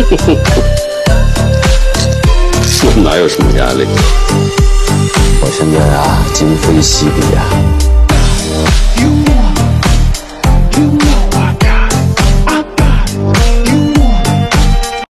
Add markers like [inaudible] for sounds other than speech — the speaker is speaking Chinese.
[laughs] 我哪有什么压力？我现在啊，今非昔比啊。